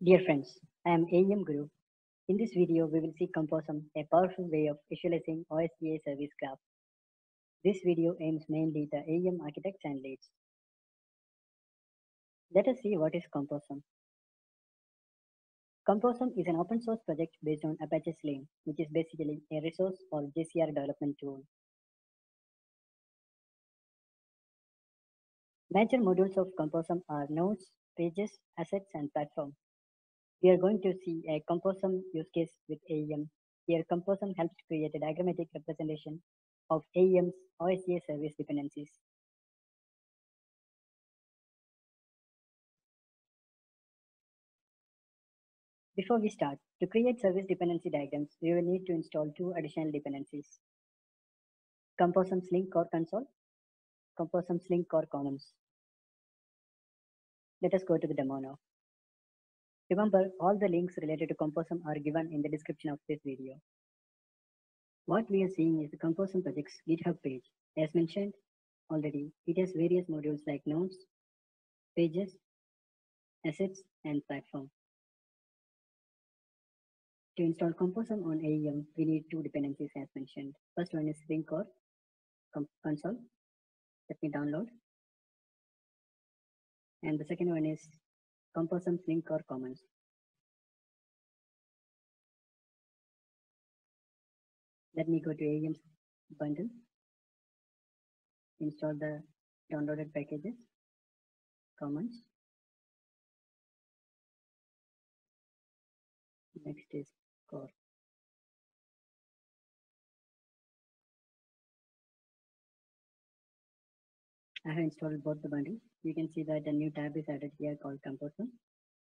Dear friends, I am AEM Guru. In this video, we will see Composum, a powerful way of visualizing OSGi service graph. This video aims mainly the AEM architects and leads. Let us see what is Composum. Composum is an open source project based on Apache Sling, which is basically a resource or JCR development tool. Major modules of Composum are nodes, pages, assets, and platform. We are going to see a Composum use case with AEM. Here, Composum helps create a diagrammatic representation of AEM's OSGi service dependencies. Before we start, to create service dependency diagrams, we will need to install two additional dependencies. Composum Sling Core Console, Composum Sling Core Commons. Let us go to the demo now. Remember, all the links related to Composum are given in the description of this video. What we are seeing is the Composum project's GitHub page. As mentioned already, it has various modules like nodes, pages, assets, and platform. To install Composum on AEM, we need two dependencies as mentioned. First one is Sling Core console. Let me download. And the second one is Composum Sling Core Commons. Let me go to AEM's bundle, install the downloaded packages, commons. Next is core. I have installed both the bundles. You can see that a new tab is added here called Composum.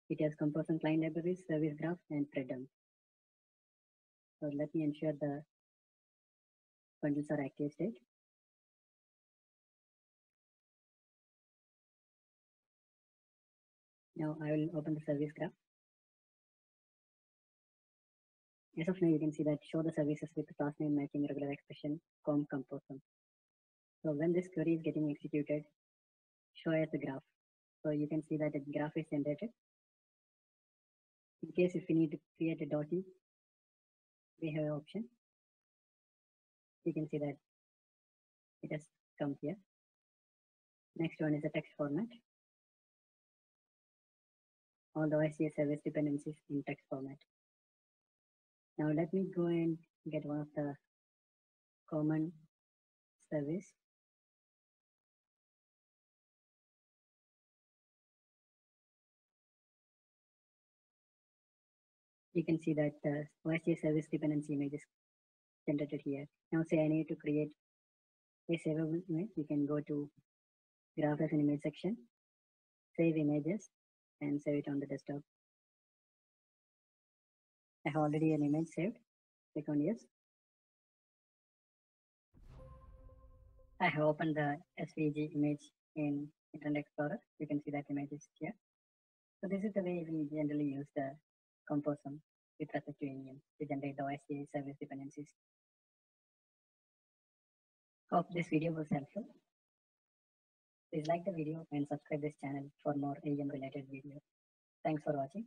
It has Composum client libraries, service graph, and thread So let me ensure the bundles are active state. Now I will open the service graph. As of now, you can see that show the services with the class name matching regular expression com composum. So when this query is getting executed, show as the graph. So you can see that the graph is generated. In case if you need to create a dotty, we have an option. You can see that it has come here. Next one is the text format. All the OSGi service dependencies in text format. Now let me go and get one of the common service you can see that uh, the OSGi service dependency image is generated here. Now say I need to create a savable image, you can go to graph as an image section, save images and save it on the desktop. I have already an image saved, click on yes. I have opened the SVG image in Internet Explorer. You can see that image is here. So this is the way we generally use the Composum with respect to generate the OSGi service dependencies. Hope this video was helpful. Please like the video and subscribe this channel for more AEM related videos. Thanks for watching.